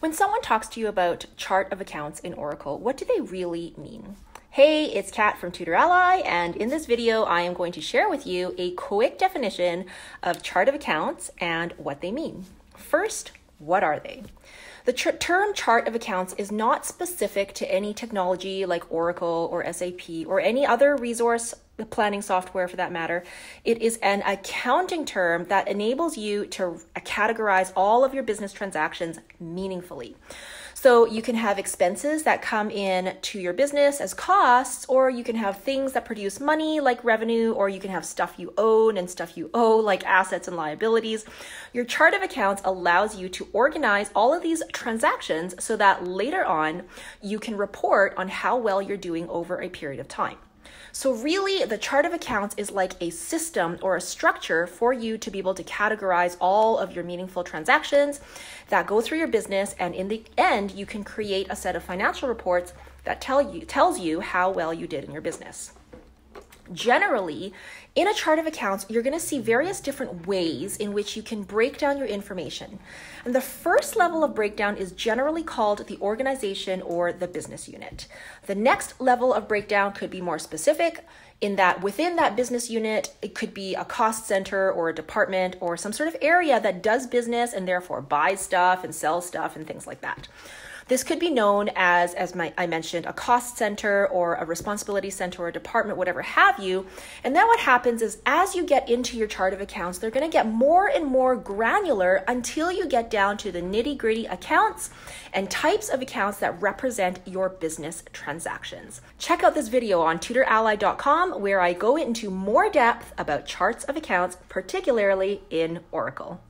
When someone talks to you about chart of accounts in Oracle, what do they really mean? Hey, it's Cat from TutorAlly, and in this video, I am going to share with you a quick definition of chart of accounts and what they mean. First, what are they? The tr- term chart of accounts is not specific to any technology like Oracle or SAP or any other resource planning software for that matter. It is an accounting term that enables you to categorize all of your business transactions meaningfully. So you can have expenses that come in to your business as costs, or you can have things that produce money like revenue, or you can have stuff you own and stuff you owe like assets and liabilities. Your chart of accounts allows you to organize all of these transactions so that later on you can report on how well you're doing over a period of time. So, really, the chart of accounts is like a system or a structure for you to be able to categorize all of your meaningful transactions that go through your business. And in the end, you can create a set of financial reports that tell you, tells you how well you did in your business. Generally, in a chart of accounts, you're going to see various different ways in which you can break down your information. And the first level of breakdown is generally called the organization or the business unit. The next level of breakdown could be more specific in that within that business unit, it could be a cost center or a department or some sort of area that does business and therefore buys stuff and sells stuff and things like that. This could be known as, as my, I mentioned, a cost center or a responsibility center or a department, whatever have you. And then what happens is as you get into your chart of accounts, they're going to get more and more granular until you get down to the nitty gritty accounts and types of accounts that represent your business transactions. Check out this video on tutorally.com where I go into more depth about charts of accounts, particularly in Oracle.